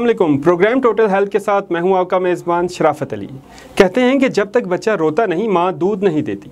वालेकुम। Programme total health के साथ मैं हूँ आपका मेज़बान शराफत अली। कहते हैं कि जब तक बच्चा रोता नहीं, माँ दूध नहीं देती।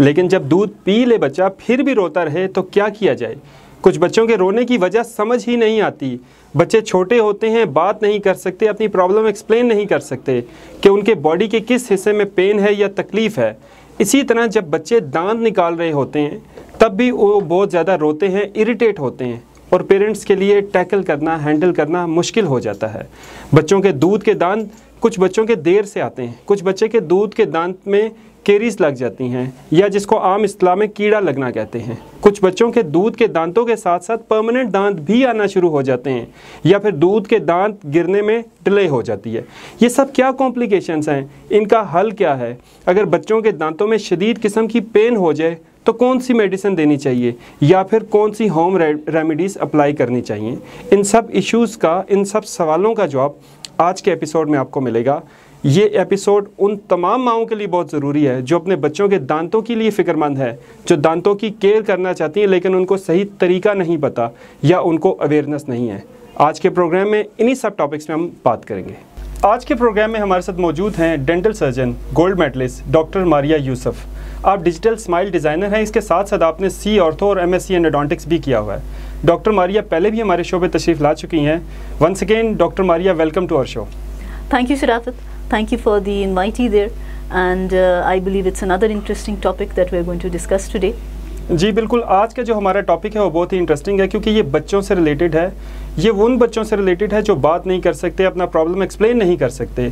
लेकिन जब दूध पी ले बच्चा, फिर भी रोता रहे तो क्या किया जाए? कुछ बच्चों के रोने की वजह समझ ही नहीं आती। बच्चे छोटे होते हैं, बात नहीं कर सकते, अपनी प्रॉब्लम एक्सप्लेन नहीं कर सकते कि उनके बॉडी के किस हिस्से में पेन है या तकलीफ़ है। इसी तरह जब बच्चे दांत निकाल रहे होते हैं, तब भी वो बहुत ज़्यादा रोते हैं इरिटेट होते हैं और पेरेंट्स के लिए टैकल करना हैंडल करना मुश्किल हो जाता है। बच्चों के दूध के दांत कुछ बच्चों के देर से आते हैं, कुछ बच्चे के दूध के दांत में केरीज लग जाती हैं, या जिसको आम इस्लाम में कीड़ा लगना कहते हैं। कुछ बच्चों के दूध के दांतों के साथ साथ परमानेंट दांत भी आना शुरू हो जाते हैं, या फिर दूध के दांत गिरने में डिले हो जाती है। ये सब क्या कॉम्प्लिकेशंस हैं? इनका हल क्या है? अगर बच्चों के दांतों में शदीद किस्म की पेन हो जाए तो कौन सी मेडिसिन देनी चाहिए? या फिर कौन सी होम रेमेडीज़ अप्लाई करनी चाहिए? इन सब इश्यूज़ का, इन सब सवालों का जवाब आज के एपिसोड में आपको मिलेगा। ये एपिसोड उन तमाम माओं के लिए बहुत ज़रूरी है जो अपने बच्चों के दांतों के लिए फ़िक्रमंद है जो दांतों की केयर करना चाहती हैं लेकिन उनको सही तरीका नहीं पता या उनको अवेयरनेस नहीं है। आज के प्रोग्राम में इन्हीं सब टॉपिक्स में हम बात करेंगे। आज के प्रोग्राम में हमारे साथ मौजूद हैं dental surgeon gold medalist doctor Maria Yusuf. आप डिजिटल स्माइल डिज़ाइनर हैं इसके साथ साथ आपने सी ऑर्थो और एम एस सी भी किया हुआ है। डॉक्टर मारिया पहले भी हमारे शो पे तशरीफ़ ला चुकी हैं। Once again doctor Maria welcome to our show thank you, Sharafat. Thank you for the invitee there. And uh, I believe it's another interesting topic that we're going to discuss today. जी बिल्कुल आज का जो हमारा topic है वो बहुत ही interesting है क्योंकि ये बच्चों से रिलेटेड है ये उन बच्चों से रिलेटेड है जो बात नहीं कर सकते अपना प्रॉब्लम एक्सप्लेन नहीं कर सकते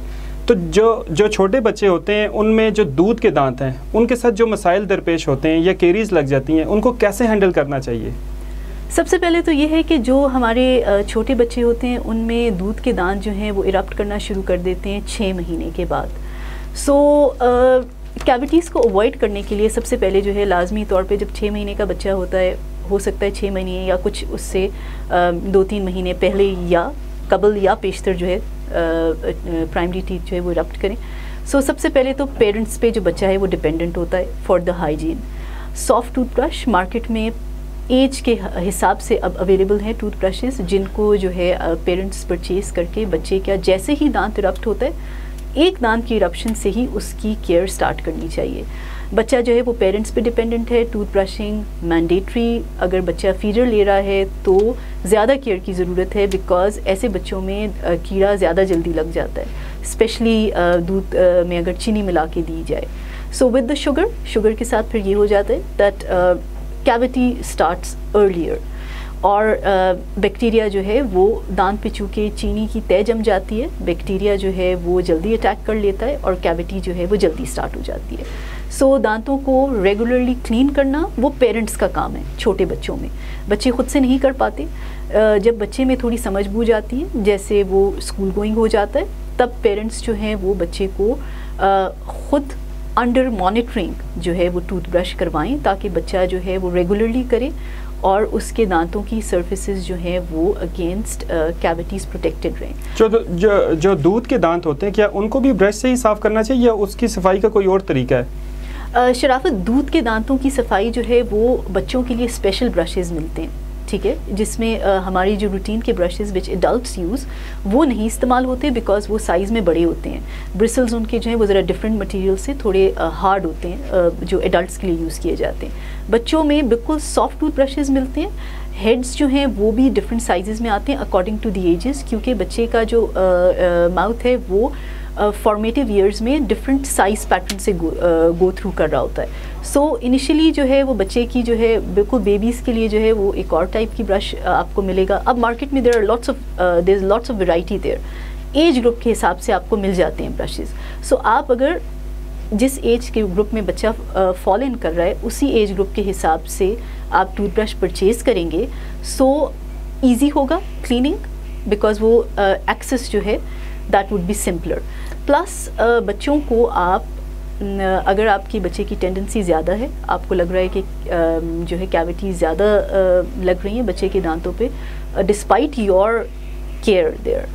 तो जो जो छोटे बच्चे होते हैं उनमें जो दूध के दांत हैं उनके साथ जो मसाइल दरपेश होते हैं या केरीज लग जाती हैं उनको कैसे हैंडल करना चाहिए सबसे पहले तो ये है कि जो हमारे छोटे बच्चे होते हैं उनमें दूध के दांत जो हैं वो इरप्ट करना शुरू कर देते हैं छः महीने के बाद। सो कैविटीज़ को अवॉइड करने के लिए सबसे पहले जो है लाजमी तौर पे जब छः महीने का बच्चा होता है हो सकता है छः महीने या कुछ उससे दो तीन महीने पहले या कबल या पेशतर जो है प्राइमरी टीथ जो है वो इरप्ट करें। सो so, सबसे पहले तो पेरेंट्स पे जो बच्चा है वो डिपेंडेंट होता है for the hygiene soft toothbrush market में एज के हिसाब से अब अवेलेबल हैं टूथब्रशेस जिनको जो है पेरेंट्स परचेज करके बच्चे का जैसे ही दांत इरप्ट होता है, एक दांत की इरप्शन से ही उसकी केयर स्टार्ट करनी चाहिए। बच्चा जो है, वो पेरेंट्स पे डिपेंडेंट है टूथ ब्रशिंग मैंडेटरी अगर बच्चा फीडर ले रहा है तो ज़्यादा केयर की ज़रूरत है बिकॉज़ ऐसे बच्चों में कीड़ा ज़्यादा जल्दी लग जाता है। स्पेशली दूध में अगर चीनी मिला के दी जाए। So with the sugar sugar के साथ फिर ये हो जाता है दैट कैविटी स्टार्ट्स अर्लियर और बैक्टीरिया जो है वो दांत पे चूँकि चीनी की तय जम जाती है। बैक्टीरिया जो है वो जल्दी अटैक कर लेता है और कैविटी जो है वो जल्दी स्टार्ट हो जाती है। सो so, दांतों को रेगुलरली क्लीन करना वो पेरेंट्स का काम है छोटे बच्चों में। बच्चे खुद से नहीं कर पाते। जब बच्चे में थोड़ी समझ बूझ आती है जैसे वो स्कूल गोइंग हो जाता है तब पेरेंट्स जो हैं वो बच्चे को खुद अंडर मॉनिटरिंग जो है वो टूथब्रश करवाएँ ताकि बच्चा जो है वो रेगुलरली करे और उसके दांतों की सर्फेसिस जो हैं वो अगेंस्ट कैविटीज़ प्रोटेक्टेड रहें। जो जो जो दूध के दांत होते हैं क्या उनको भी ब्रश से ही साफ़ करना चाहिए या उसकी सफ़ाई का कोई और तरीका है? शराफत दूध के दांतों की सफ़ाई जो है वो बच्चों के लिए स्पेशल ब्रशेज़ मिलते हैं। ठीक है, जिसमें हमारी जो रूटीन के ब्रशेज़ विच एडल्ट्स यूज़ वो नहीं इस्तेमाल होते बिकॉज़ वो साइज़ में बड़े होते हैं। ब्रिसल्स उनके जो हैं, वो ज़रा डिफरेंट मटेरियल से थोड़े हार्ड होते हैं जो एडल्ट्स के लिए यूज़ किए जाते हैं। बच्चों में बिल्कुल सॉफ्ट टूथ ब्रशेज़ मिलते हैं। हेड्स जो हैं, वो भी डिफरेंट साइज़ में आते हैं अकॉर्डिंग टू दी एजेस क्योंकि बच्चे का जो माउथ है, वो फॉर्मेटिव ईयर्स में डिफरेंट साइज़ पैटर्न से गो थ्रू कर रहा होता है। सो so, इनिशियली जो है वो बच्चे की जो है बिल्कुल बेबीज़ के लिए जो है वो एक और टाइप की ब्रश आपको मिलेगा। अब मार्केट में there are lots of there lots of variety there age group के हिसाब से आपको मिल जाते हैं ब्रशेज़ सो so, आप अगर जिस एज के ग्रुप में बच्चा फॉल इन कर रहा है उसी एज ग्रुप के हिसाब से आप टूथब्रश परचेज करेंगे। सो so, ईजी होगा क्लीनिंग बिकॉज़ वो एक्सेस uh, जो है that would be simpler plus बच्चों को आप अगर आपकी बच्चे की टेंडेंसी ज़्यादा है आपको लग रहा है कि जो है कैविटी ज़्यादा लग रही है बच्चे के दांतों पे despite your care there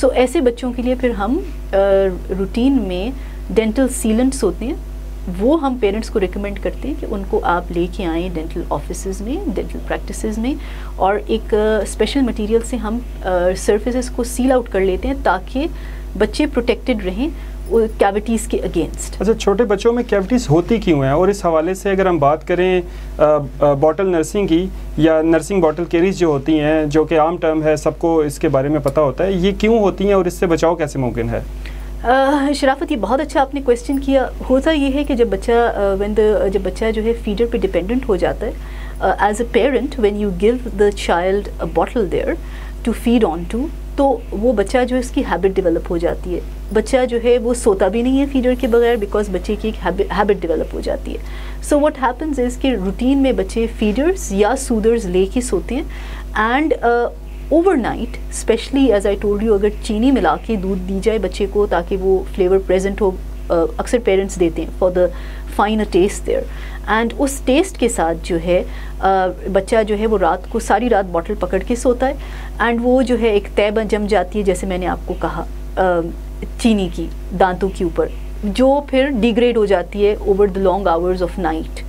so ऐसे बच्चों के लिए फिर हम रूटीन में डेंटल सीलेंट्स होते हैं वो हम पेरेंट्स को रिकमेंड करते हैं कि उनको आप लेके आएँ डेंटल ऑफ़िस में डेंटल प्रैक्टिस में और एक स्पेशल uh, मटेरियल से हम uh, को सील आउट कर लेते हैं ताकि बच्चे प्रोटेक्टेड रहें कैविटीज़ के अगेंस्ट अच्छा छोटे बच्चों में कैविटीज़ होती क्यों हैं? और इस हवाले से अगर हम बात करें बॉटल नर्सिंग की या नर्सिंग बॉटल केरीज जो होती हैं जो कि आम टर्म है सबको इसके बारे में पता होता है ये क्यों होती हैं और इससे बचाव कैसे मुमकिन है? शराफत ये बहुत अच्छा आपने क्वेश्चन किया। होता ये है कि जब बच्चा व्हेन द जब बच्चा जो है फीडर पे डिपेंडेंट हो जाता है as a parent when you give the child a bottle there to feed on to तो वो बच्चा जो है, उसकी हैबिट डेवलप हो जाती है। बच्चा जो है, वो सोता भी नहीं है फीडर के बगैर बिकॉज़ बच्चे की एक हैबिट डेवलप हो जाती है। सो वट हैपन्स इज़ कि रूटीन में बच्चे फीडर्स या सूदर्स ले के सोते हैं and overnight specially as I told you अगर चीनी मिला के दूध दी जाए बच्चे को ताकि वो फ्लेवर प्रेजेंट हो अक्सर पेरेंट्स देते हैं for the fine a test there and उस टेस्ट के साथ जो है बच्चा जो है वो रात को सारी रात बॉटल पकड़ के सोता है। एंड वो जो है एक तय जम जाती है, जैसे मैंने आपको कहा चीनी की, दांतों के ऊपर। जो फिर डिग्रेड हो जाती है over the long hours of night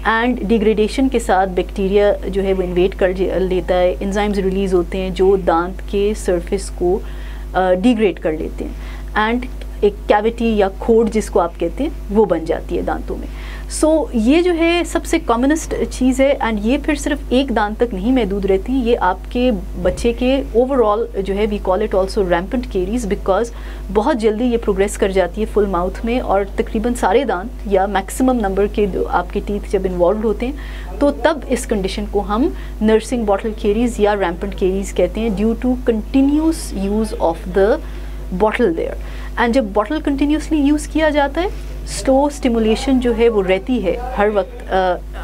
and degradation के साथ बैक्टीरिया जो है वो इन्वेट कर लेता है। इंजाइम्स रिलीज़ होते हैं जो दांत के सरफेस को डिग्रेड कर लेते हैं। एंड एक कैविटी या खोड जिसको आप कहते हैं वो बन जाती है दांतों में। सो so, ये जो है सबसे कॉमनेस्ट चीज़ है एंड ये फिर सिर्फ़ एक दांत तक नहीं महदूद रहती ये आपके बच्चे के ओवरऑल जो है we call it also rampant caries because बहुत जल्दी ये प्रोग्रेस कर जाती है फुल माउथ में और तकरीबन सारे दांत या मैक्सिमम नंबर के आपके टीथ जब इन्वॉल्व होते हैं तो तब इस कंडीशन को हम नर्सिंग बॉटल केरीज या रैम्पेंट केरीज कहते हैं due to continuous use of the bottle there and जब बॉटल कंटिन्यूसली यूज़ किया जाता है स्लो स्टिमुलेशन जो है वो रहती है हर वक्त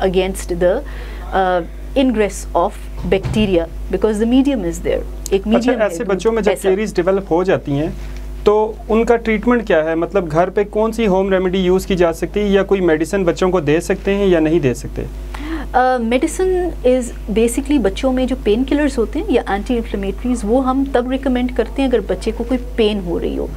against the ingress of bacteria because the medium is there एक मीडियम अच्छा, ऐसे बच्चों में जब केरीज डेवलप हो जाती हैं तो उनका ट्रीटमेंट क्या है? मतलब घर पे कौन सी होम रेमेडी यूज़ की जा सकती है या कोई मेडिसिन बच्चों को दे सकते हैं या नहीं दे सकते? मेडिसिन इज़ बेसिकली बच्चों में जो पेन किलर्स होते हैं या एंटी इन्फ्लेमेटरीज वो हम तब रिकमेंड करते हैं अगर बच्चे को कोई पेन हो रही हो।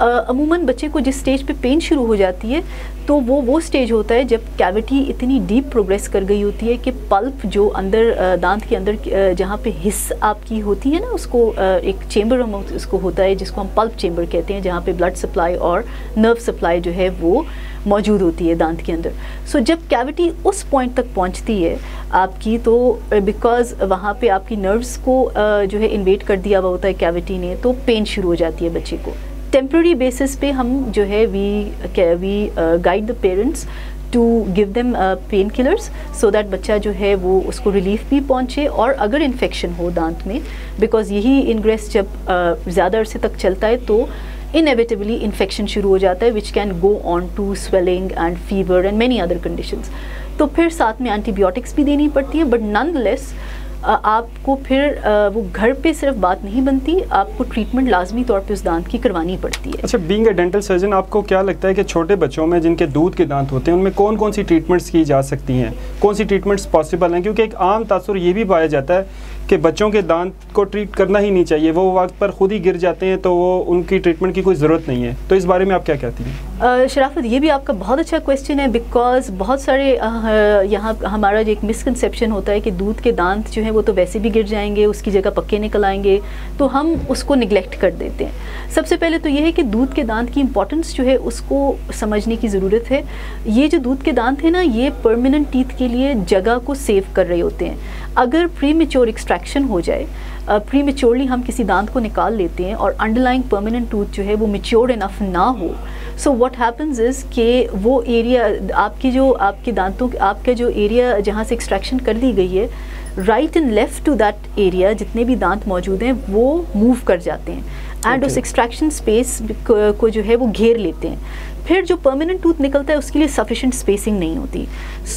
अमूमन बच्चे को जिस स्टेज पे पेन शुरू हो जाती है तो वो वो स्टेज होता है जब कैविटी इतनी डीप प्रोग्रेस कर गई होती है कि पल्प जो अंदर दांत के अंदर जहाँ पे हिस्स आपकी होती है ना उसको एक चेम्बर हम उसको होता है जिसको हम पल्प चेम्बर कहते हैं जहाँ पे ब्लड सप्लाई और नर्व सप्लाई जो है वो मौजूद होती है दांत के अंदर। सो so, जब कैविटी उस पॉइंट तक पहुँचती है आपकी तो बिकॉज़ वहाँ पे आपकी नर्व्स को जो है इन्वेट कर दिया हुआ होता है कैविटी ने तो पेन शुरू हो जाती है बच्चे को। टेम्प्रेरी बेसिस पे हम जो है we we guide the parents to give them painkillers so that बच्चा जो है वो उसको रिलीफ भी पहुँचे और अगर इन्फेक्शन हो दांत में बिकॉज़ यही इनग्रेस जब uh, ज़्यादा अरसे तक चलता है तो इनएविटेबली इन्फेक्शन शुरू हो जाता है which can go on to swelling and fever and many other conditions तो फिर साथ में एंटीबायोटिक्स भी देनी पड़ती है बट नन लेस आपको फिर वो घर पे सिर्फ़ बात नहीं बनती, आपको ट्रीटमेंट लाजमी तौर पे उस दांत की करवानी पड़ती है। अच्छा बीइंग अ डेंटल सर्जन आपको क्या लगता है कि छोटे बच्चों में जिनके दूध के दांत होते हैं, उनमें कौन कौन सी ट्रीटमेंट्स की जा सकती हैं? कौन सी ट्रीटमेंट्स पॉसिबल हैं? क्योंकि एक आम तासर ये भी पाया जाता है कि बच्चों के दांत को ट्रीट करना ही नहीं चाहिए। वो वक्त पर खुद ही गिर जाते हैं तो वो उनकी ट्रीटमेंट की कोई ज़रूरत नहीं है। तो इस बारे में आप क्या कहती हैं? शराफत, ये भी आपका बहुत अच्छा क्वेश्चन है बिकॉज़ बहुत सारे यहाँ हमारा जो एक मिसकनसेप्शन होता है कि दूध के दांत जो है, वो तो वैसे भी गिर जाएँगे, उसकी जगह पक्के निकल आएँगे तो हम उसको निगलेक्ट कर देते हैं। सबसे पहले तो ये है कि दूध के दांत की इंपॉर्टेंस जो है, उसको समझने की ज़रूरत है। ये जो दूध के दांत है ना, ये परमानेंट टीथ के लिए जगह को सेव कर रहे होते हैं। अगर प्री मेच्योर एक्सट्रैक्शन हो जाए प्री मेच्योरली हम किसी दांत को निकाल लेते हैं और अंडरलाइंग परमानेंट टूथ जो है वो मेच्योर इनफ ना हो। सो व्हाट हैपन्स इज़ कि वो एरिया आपकी जो आपके दांतों आपका जो एरिया जहाँ से एक्सट्रैक्शन कर दी गई है right and left to that area जितने भी दांत मौजूद हैं वो मूव कर जाते हैं। And okay. उस एक्सट्रैक्शन स्पेस को जो है वो घेर लेते हैं। फिर जो परमानेंट टूथ निकलता है उसके लिए सफिशेंट स्पेसिंग नहीं होती।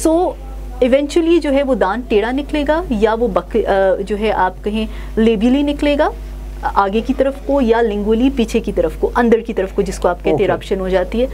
सो so, इवेंचुअली जो है वो दांत टेढ़ा निकलेगा या वो बक जो है आप कहें लेबियली निकलेगा आगे की तरफ़ को या लिंगुअली पीछे की तरफ़ को अंदर की तरफ़ को जिसको आप कहते हैं रप्शन हो जाती है।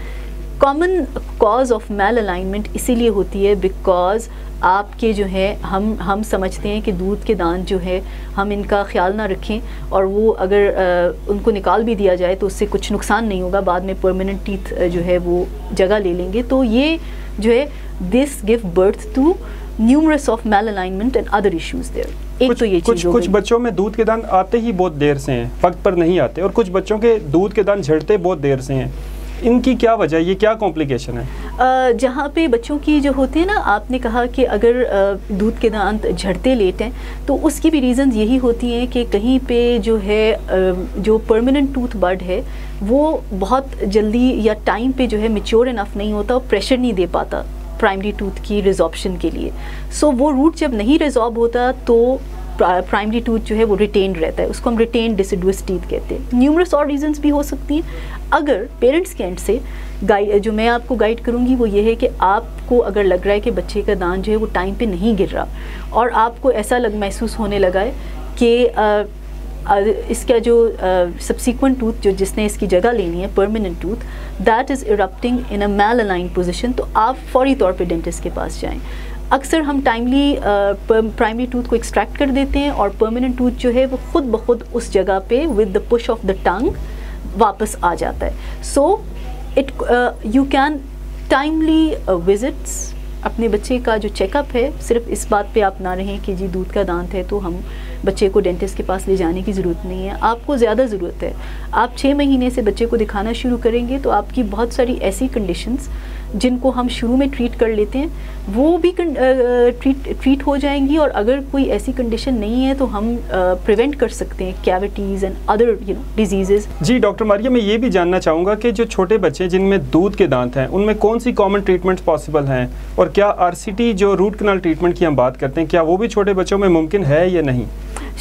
Common cause of malalignment इसीलिए होती है बिकॉज़ आपके जो है हम हम समझते हैं कि दूध के दांत जो है हम इनका ख्याल ना रखें और वो अगर आ, उनको निकाल भी दिया जाए तो उससे कुछ नुकसान नहीं होगा बाद में परमानेंट टीथ जो है वो जगह ले लेंगे। तो ये जो है this give birth to numerous of malalignment and other issues there एक कुछ, तो ये कुछ कुछ बच्चों में दूध के दान आते ही बहुत देर से हैं वक्त पर नहीं आते और कुछ बच्चों के दूध के दान झड़ते बहुत देर से हैं। इनकी क्या वजह ये क्या कॉम्प्लिकेशन है? जहाँ पे बच्चों की जो होती है ना आपने कहा कि अगर दूध के दांत झड़ते लेट हैं तो उसकी भी रीज़न यही होती हैं कि कहीं पे जो है जो परमानेंट टूथ बर्ड है वो बहुत जल्दी या टाइम पे जो है मेच्योर इनफ नहीं होता और प्रेशर नहीं दे पाता। प्राइमरी टूथ की रिजॉर्प्शन के लिए। सो so, वो रूट जब नहीं रिजॉर्ब होता तो प्राइमरी टूथ जो है वो रिटेन्ड रहता है। उसको हम रिटेन डिसिडुअस टीथ कहते हैं। न्यूमरस और रीजंस भी हो सकती हैं। अगर पेरेंट्स के एंड से गाइड जो मैं आपको गाइड करूँगी वो ये है कि आपको अगर लग रहा है कि बच्चे का दान जो है वो टाइम पे नहीं गिर रहा और आपको ऐसा लग महसूस होने लगा है कि इसका जो सब्सिक्वेंट टूथ जो जिसने इसकी जगह लेनी है permanent tooth that is erupting in a malaligned position तो आप फौरी तौर पे डेंटिस्ट के पास जाएँ। अक्सर हम टाइमली प्राइमरी टूथ को एक्सट्रैक्ट कर देते हैं और परमानेंट टूथ जो है वो खुद ब खुद उस जगह पे with the push of the tongue वापस आ जाता है। So it you can timely visits अपने बच्चे का जो चेकअप है, सिर्फ़ इस बात पे आप ना रहें कि जी दूध का दांत है तो हम बच्चे को डेंटिस्ट के पास ले जाने की ज़रूरत नहीं है। आपको ज़्यादा ज़रूरत है। आप छः महीने से बच्चे को दिखाना शुरू करेंगे तो आपकी बहुत सारी ऐसी कंडीशंस जिनको हम शुरू में ट्रीट कर लेते हैं वो भी ट्रीट ट्रीट हो जाएँगी और अगर कोई ऐसी कंडीशन नहीं है तो हम प्रिवेंट कर सकते हैं cavities and other you know disease ji doctor Maria मैं ये भी जानना चाहूँगा कि जो छोटे बच्चे जिनमें दूध के दांत हैं उनमें कौन सी कॉमन ट्रीटमेंट्स पॉसिबल हैं? और क्या आरसीटी जो रूट कनाल ट्रीटमेंट की हम बात करते हैं क्या वो भी छोटे बच्चों में मुमकिन है या नहीं?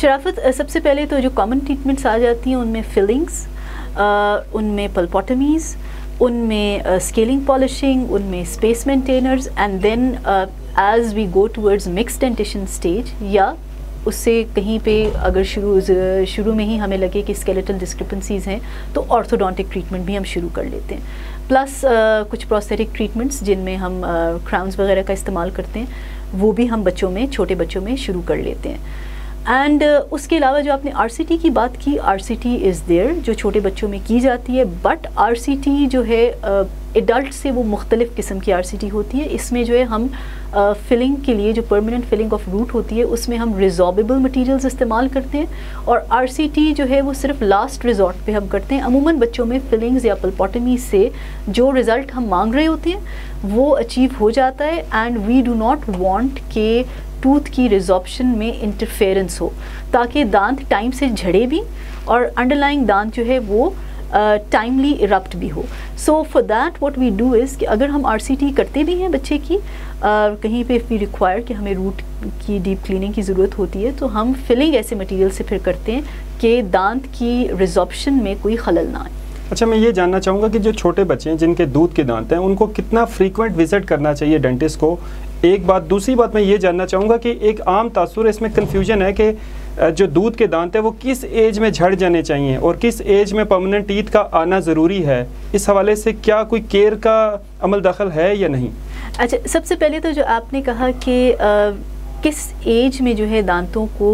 शराफत सबसे पहले तो जो कॉमन ट्रीटमेंट्स आ जाती हैं उनमें फिलिंग्स उनमें पल्पोटमीज़ उनमें स्केलिंग पॉलिशिंग उनमें space maintainers and then as we go towards mix dentition stage या उससे कहीं पे अगर शुरू शुरू में ही हमें लगे कि स्केलेटल डिस्क्रिपेंसीज हैं तो ऑर्थोडोंटिक ट्रीटमेंट भी हम शुरू कर लेते हैं। प्लस कुछ प्रोस्थेटिक ट्रीटमेंट्स जिनमें हम क्राउन्स वगैरह का इस्तेमाल करते हैं, वो भी हम बच्चों में, छोटे बच्चों में शुरू कर लेते हैं। एंड uh, उसके अलावा जो आपने आरसीटी की बात की आरसीटी इज़ देयर जो छोटे बच्चों में की जाती है बट आरसीटी जो है एडल्ट uh, से वो मुख्तलिफ़ किस्म की आरसीटी होती है। इसमें जो है हम फिलिंग uh, के लिए जो परमानेंट फिलिंग ऑफ़ रूट होती है उसमें हम रिजॉबेबल मटेरियल्स इस्तेमाल करते हैं। और आरसीटी जो है वो सिर्फ़ लास्ट रिजॉर्ट पे हम करते हैं। अमूमन बच्चों में फिलिंग्स या पल्पोटमी से जो रिज़ल्ट हम मांग रहे होते हैं वो अचीव हो जाता है। And we do not want के टूथ की रिजॉर्प्शन में इंटरफेरेंस हो ताकि दांत टाइम से झड़े भी और अंडरलाइंग दांत जो है वो टाइमली uh, इरप्ट भी हो। So for that what we do is कि अगर हम आरसीटी करते भी हैं बच्चे की uh, कहीं पे वी रिक्वायर कि हमें रूट की डीप क्लीनिंग की ज़रूरत होती है तो हम फिलिंग ऐसे मटेरियल से फिर करते हैं कि दांत की रिजॉर्प्शन में कोई खलल ना आए। अच्छा मैं ये जानना चाहूँगा कि जो छोटे बच्चे हैं जिनके दूध के दांत हैं उनको कितना फ्रीक्वेंट विज़िट करना चाहिए डेंटिस्ट को? एक बात दूसरी बात मैं ये जानना चाहूँगा कि एक आम तासुर इसमें कन्फ्यूज़न है कि जो दूध के दांत है वो किस एज में झड़ जाने चाहिए और किस एज में परमानेंट टीथ का आना ज़रूरी है? इस हवाले से क्या कोई केयर का अमल दखल है या नहीं? अच्छा सबसे पहले तो जो आपने कहा कि अ, किस एज में जो है दांतों को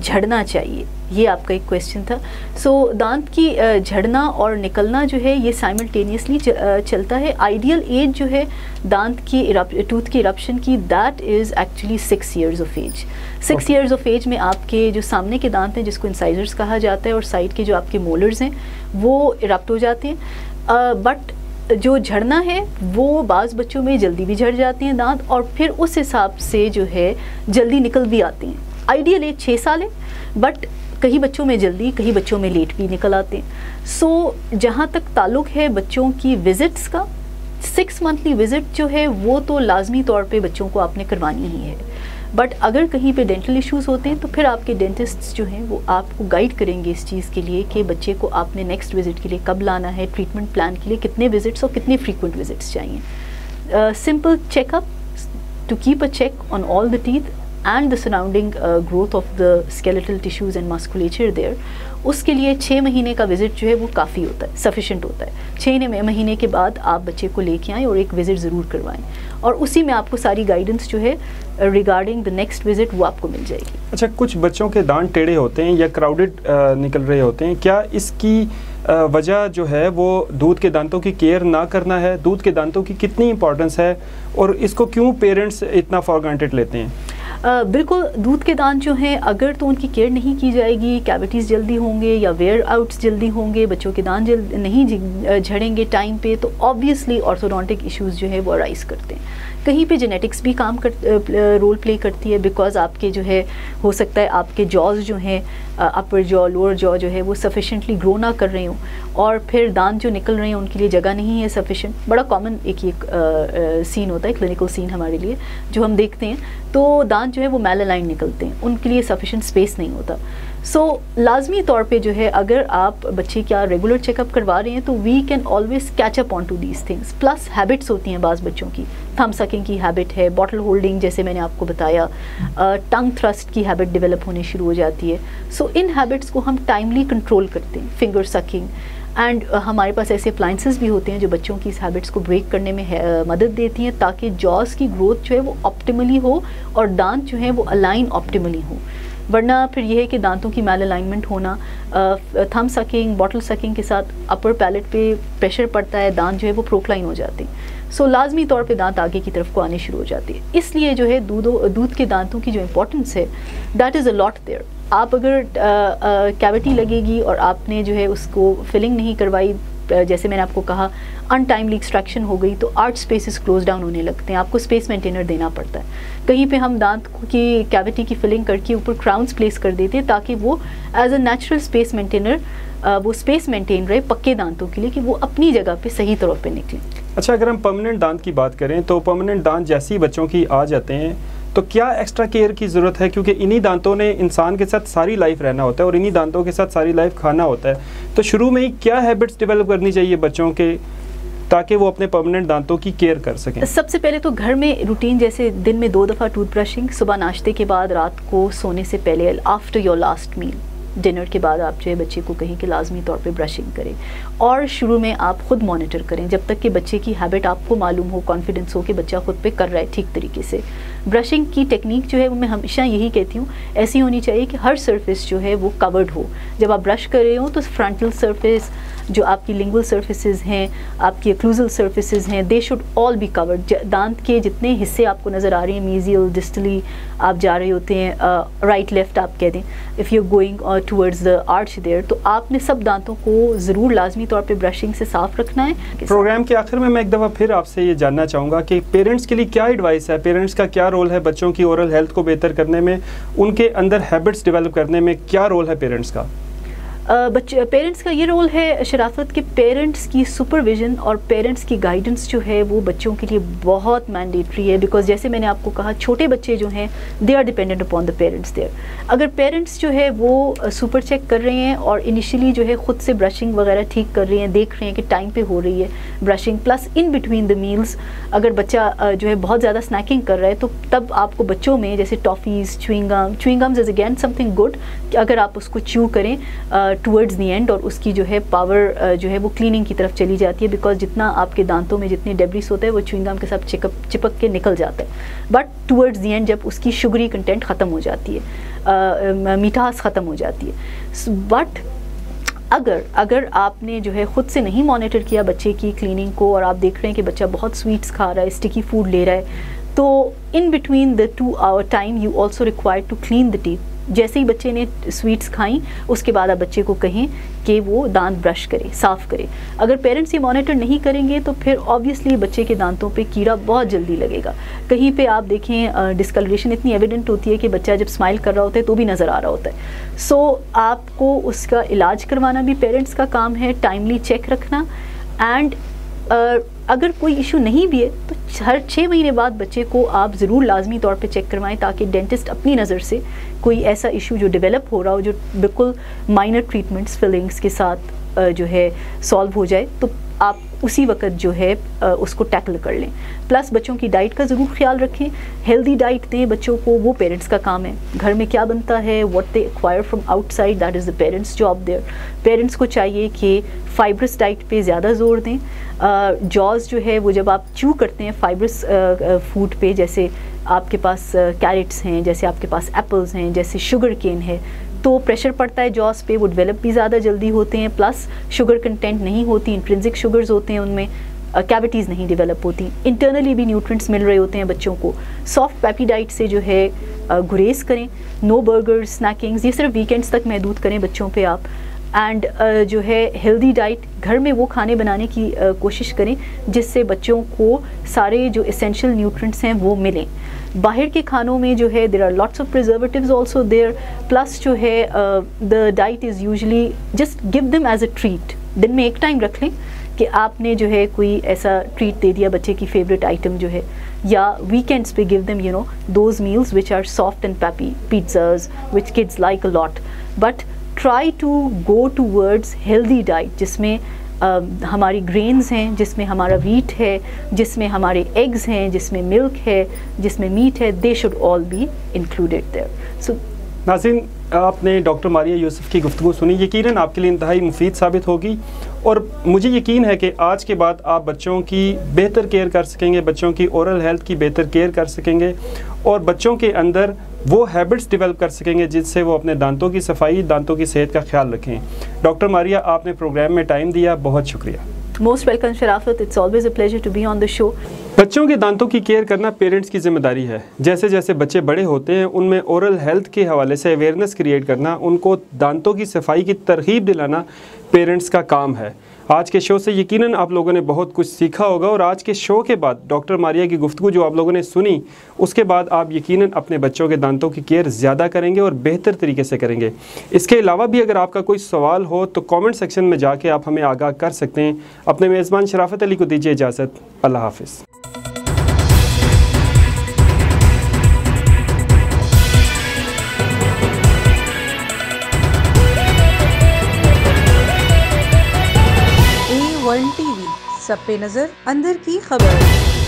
झड़ना चाहिए? ये आपका एक क्वेश्चन था। सो so, दांत की झड़ना और निकलना जो है ये साइमल्टेनियसली चलता है। आइडियल एज जो है दांत की टूथ की इरप्शन की that is actually six years of age six. Years of age में आपके जो सामने के दांत हैं जिसको इंसाइजर्स कहा जाता है और साइड के जो आपके मोलर्स हैं वो इरप्ट हो जाते हैं। बट जो झड़ना है वो बाज़ बच्चों में जल्दी भी झड़ जाते हैं दांत और फिर उस हिसाब से जो है जल्दी निकल भी आते हैं। आइडियल एज छः साल है बट कहीं बच्चों में जल्दी कहीं बच्चों में लेट भी निकल आते हैं। सो so, जहाँ तक ताल्लुक़ है बच्चों की विज़िट्स का सिक्स मंथली विज़िट जो है वो तो लाजमी तौर पे बच्चों को आपने करवानी ही है। बट अगर कहीं पे डेंटल इश्यूज़ होते हैं तो फिर आपके डेंटिस्ट जो हैं, वो आपको गाइड करेंगे इस चीज़ के लिए कि बच्चे को आपने नेक्स्ट विज़िट के लिए कब लाना है ट्रीटमेंट प्लान के लिए कितने विज़िट्स और कितने फ्रीकुंट विज़िट्स चाहिए। Simple checkup to keep a check on all the teeth and the surrounding growth of the skeletal tissues and musculature there उसके लिए छः महीने का विज़िट जो है वो काफ़ी होता है सफिशेंट होता है। छः महीने के बाद आप बच्चे को लेके आएँ और एक विज़िट ज़रूर करवाएँ। और उसी में आपको सारी गाइडेंस जो है रिगार्डिंग द नेक्स्ट विज़िट वो आपको मिल जाएगी। अच्छा कुछ बच्चों के दांत टेढ़े होते हैं या क्राउडेड निकल रहे होते हैं, क्या इसकी वजह जो है वो दूध के दांतों की केयर ना करना है? दूध के दांतों की कितनी इंपॉर्टेंस है? और इसको क्यों पेरेंट्स इतना फॉर ग्रांटेड लेते हैं? बिल्कुल दूध के दांत जो हैं, अगर तो उनकी केयर नहीं की जाएगी कैविटीज़ जल्दी होंगे या वेयर आउट्स जल्दी होंगे, बच्चों के दांत जल्द नहीं झड़ेंगे टाइम पे तो ऑब्वियसली ऑर्थोडोंटिक इश्यूज़ जो है, वो अराइज करते हैं। कहीं पे जेनेटिक्स भी काम कर रोल प्ले करती है बिकॉज़ आपके जो है, हो सकता है आपके जॉज जो हैं अपर जॉ लोअर जॉ जो है, वो सफिशेंटली ग्रो ना कर रहे हों और फिर दांत जो निकल रहे हैं, उनके लिए जगह नहीं है सफिशेंट बड़ा कॉमन एक ये सीन होता है क्लिनिकल सीन हमारे लिए, जो हम देखते हैं। तो दांत जो है वो मेलालाइन निकलते हैं। उनके लिए सफिशेंट स्पेस नहीं होता। सो so, लाजमी तौर पे जो है अगर आप बच्चे क्या रेगुलर चेकअप करवा रहे हैं तो we can always catch up on to these things plus habits होती हैं बाज़ बच्चों की। थम सकिंग की हैबिट है बॉटल होल्डिंग जैसे मैंने आपको बताया। टंग थ्रस्ट की हैबिट डेवलप होने शुरू हो जाती है। सो so, इन हैबिट्स को हम टाइमली कंट्रोल करते हैं। फिंगर सकिंग एंड uh, हमारे पास ऐसे अप्लाइंसेस भी होते हैं जो बच्चों की इस हैबिट्स को ब्रेक करने में है, मदद देती हैं ताकि जॉस की ग्रोथ जो है वो ऑप्टिमली हो और दांत जो है वो अलाइन ऑप्टिमली हो। वरना फिर यह है कि दांतों की मैल अलाइनमेंट होना थम सकिंग बॉटल सकिंग के साथ अपर पैलेट पे प्रेशर पड़ता है दांत जो है वो प्रोक्लाइन हो जाते हैं। सो लाजमी तौर पे दांत आगे की तरफ़ को आने शुरू हो जाते हैं। इसलिए जो है दूधों दूध के दांतों की जो इम्पोर्टेंस है that is a lot there आप अगर कैविटी लगेगी और आपने जो है उसको फिलिंग नहीं करवाई जैसे मैंने आपको कहा अनटाइमली एक्सट्रैक्शन हो गई तो आर्ट स्पेसिस क्लोज डाउन होने लगते हैं। आपको स्पेस मेंटेनर देना पड़ता है। कहीं पे हम दांत की कैविटी की फिलिंग करके ऊपर क्राउन्स प्लेस कर देते हैं, ताकि वो as a natural space maintainer वो स्पेस मेंटेन रहे पक्के दांतों के लिए कि वो अपनी जगह पे सही तौर पे निकले। अच्छा अगर हम परमानेंट दांत की बात करें तो परमानेंट दांत जैसे ही बच्चों की आ जाते हैं तो क्या एक्स्ट्रा केयर की ज़रूरत है? क्योंकि इन्हीं दांतों ने इंसान के साथ सारी लाइफ रहना होता है और इन्हीं दांतों के साथ सारी लाइफ खाना होता है। तो शुरू में ही क्या हैबिट्स डेवलप करनी चाहिए बच्चों के, ताकि वो अपने परमानेंट दांतों की केयर कर सकें? सबसे पहले तो घर में रूटीन जैसे दिन में दो दफ़ा टूथ ब्रशिंग सुबह नाश्ते के बाद रात को सोने से पहले after your last meal dinner के बाद आप जो है बच्चे को कहें कि लाजमी तौर पे ब्रशिंग करें। और शुरू में आप खुद मॉनिटर करें, जब तक कि बच्चे की हैबिट आपको मालूम हो कॉन्फिडेंस हो कि बच्चा खुद पे कर रहा है ठीक तरीके से। ब्रशिंग की टेक्निक जो है वो मैं हमेशा यही कहती हूँ, ऐसी होनी चाहिए कि हर सर्फेस जो है वो कवर्ड हो। जब आप ब्रश कर रहे हो तो फ्रंटल सर्फिस जो आपकी लिंगुअल सर्फिसेज हैं, आपकी एक्लूजल सर्फिसेज हैं they should all be covered दांत के जितने हिस्से आपको नज़र आ रहे हैं मीजियल डिस्टली आप जा रहे होते हैं राइट लेफ़्ट आप कह दें if you going towards the arch there तो आपने सब दांतों को ज़रूर लाजमी तौर पर ब्रशिंग से साफ़ रखना है। प्रोग्राम के आखिर में मैं एक दफ़ा फिर आपसे ये जानना चाहूँगा कि पेरेंट्स के लिए क्या एडवाइस है? पेरेंट्स का क्या रोल है बच्चों की ओरल हेल्थ को बेहतर करने में? उनके अंदर हैबिट्स डेवलप करने में क्या रोल है पेरेंट्स का? बच्चे पेरेंट्स का ये रोल है शराफत के पेरेंट्स की सुपरविज़न और पेरेंट्स की गाइडेंस जो है वो बच्चों के लिए बहुत मैंडेटरी है बिकॉज़ जैसे मैंने आपको कहा, छोटे बच्चे जो हैं they are dependent upon the parents there अगर पेरेंट्स जो है वो सुपर चेक कर रहे हैं और इनिशियली जो है ख़ुद से ब्रशिंग वगैरह ठीक कर रहे हैं, देख रहे हैं कि टाइम पे हो रही है brushing plus in between the meals अगर बच्चा जो है बहुत ज़्यादा स्नैकिंग कर रहा है तो तब आपको बच्चों में जैसे toffees chewing gum chewing gums is again something good अगर आप उसको च्यू करें टूवर्ड्स दी एंड और उसकी जो है पावर जो है वो क्लीनिंग की तरफ़ चली जाती है बिकॉज़ जितना आपके दांतों में जितने डेब्रिस होते हैं, वो चुइंगम के साथ चिपक चिपक के निकल जाता है। बट टूवर्ड्स दी एंड जब उसकी शुगरी कंटेंट ख़त्म हो जाती है मिठास ख़त्म हो जाती है। बट अगर अगर आपने जो है ख़ुद से नहीं मॉनिटर किया बच्चे की क्लीनिंग को और आप देख रहे हैं कि बच्चा बहुत स्वीट्स खा रहा है स्टिकी फ़ूड ले रहा है तो in between the two hour time you also required to clean the teeth जैसे ही बच्चे ने स्वीट्स खाई उसके बाद आप बच्चे को कहें कि वो दांत ब्रश करे साफ़ करे। अगर पेरेंट्स ये मॉनिटर नहीं करेंगे तो फिर ऑब्वियसली बच्चे के दांतों पे कीड़ा बहुत जल्दी लगेगा। कहीं पे आप देखें डिस्कलरेशन इतनी एविडेंट होती है कि बच्चा जब स्माइल कर रहा होता है तो भी नज़र आ रहा होता है। सो so, आपको उसका इलाज करवाना भी पेरेंट्स का काम है टाइमली चेक रखना। एंड अगर कोई इशू नहीं भी है तो हर छः महीने बाद बच्चे को आप ज़रूर लाजमी तौर पे चेक करवाएँ ताकि डेंटिस्ट अपनी नज़र से कोई ऐसा इशू जो डेवलप हो रहा हो, जो बिल्कुल माइनर ट्रीटमेंट्स फिलिंग्स के साथ जो है सॉल्व हो जाए। तो आप उसी वक्त जो है उसको टैकल कर लें। प्लस बच्चों की डाइट का ज़रूर ख्याल रखें। हेल्दी डाइट दें बच्चों को, वो पेरेंट्स का काम है। घर में क्या बनता है what they acquire from outside that is the parents job there parents को चाहिए कि फाइब्रस डाइट पे ज़्यादा ज़ोर दें। जॉज जो है, वो जब आप चू करते हैं फाइब्रस फ़ूड पे, जैसे आपके पास कैरेट्स हैं, जैसे आपके पास एप्पल्स हैं, जैसे शुगर केन है तो प्रेशर पड़ता है जॉस पे वो डेवलप भी ज़्यादा जल्दी होते हैं प्लस शुगर कंटेंट नहीं होती इंट्रेंसिक शुगर्स होते हैं उनमें कैविटीज़ नहीं डेवलप होती। इंटरनली भी न्यूट्रिएंट्स मिल रहे होते हैं बच्चों को। सॉफ्ट पैपी डाइट से जो है गुरेज करें। नो बर्गर स्नैकिंग्स ये सिर्फ़ वीकेंड्स तक महदूद करें बच्चों पे आप। एंड uh, जो है हेल्दी डाइट घर में वो खाने बनाने की कोशिश करें जिससे बच्चों को सारे जो इसेंशियल न्यूट्रिएंट्स हैं वो मिलें। बाहर के खानों में जो है there are lots of preservative also there plus जो है the diet is usually just give them as a treat दिन में एक टाइम रख लें कि आपने जो है कोई ऐसा ट्रीट दे दिया बच्चे की फेवरेट आइटम जो है, या वीकेंड्स पे give them you know those meals which are soft and pappy pizzas which kids like a lot but try to go towards healthy diet जिसमें हमारी ग्रेन्स हैं, जिसमें हमारा वीट है, जिसमें हमारे एग्स हैं, जिसमें मिल्क है, जिसमें मीट है they should all be included there so नाजिन आपने डॉक्टर मारिया यूसुफ की गुफ्तु सुनी। यकीनन आपके लिए इंतहाई मुफीद साबित होगी। और मुझे यकीन है कि आज के बाद आप बच्चों की बेहतर केयर कर सकेंगे, बच्चों की औरल हेल्थ की बेहतर केयर कर सकेंगे और बच्चों के अंदर वो हैबिट्स डेवलप कर सकेंगे जिससे वो अपने दांतों की सफ़ाई, दांतों की सेहत का ख्याल रखें। डॉक्टर मारिया, आपने प्रोग्राम में टाइम दिया। बहुत शुक्रिया। Most welcome Sharafat it's always a pleasure to be on the show बच्चों के दांतों की केयर करना पेरेंट्स की ज़िम्मेदारी है। जैसे जैसे बच्चे बड़े होते हैं, उनमें ओरल हेल्थ के हवाले से अवेयरनेस क्रिएट करना, उनको दांतों की सफ़ाई की तरकीब दिलाना पेरेंट्स का काम है। आज के शो से यकीनन आप लोगों ने बहुत कुछ सीखा होगा और आज के शो के बाद डॉक्टर मारिया की गुफ्तु जो आप लोगों ने सुनी, उसके बाद आप यकीनन अपने बच्चों के दांतों की केयर ज़्यादा करेंगे और बेहतर तरीके से करेंगे। इसके अलावा भी अगर आपका कोई सवाल हो तो कॉमेंट सेक्शन में जाके आप हमें आगाह कर सकते हैं। अपने मेज़बान शराफत अली को दीजिए इजाज़त। अल्लाह हाफिज़। सब पे नज़र अंदर की खबर।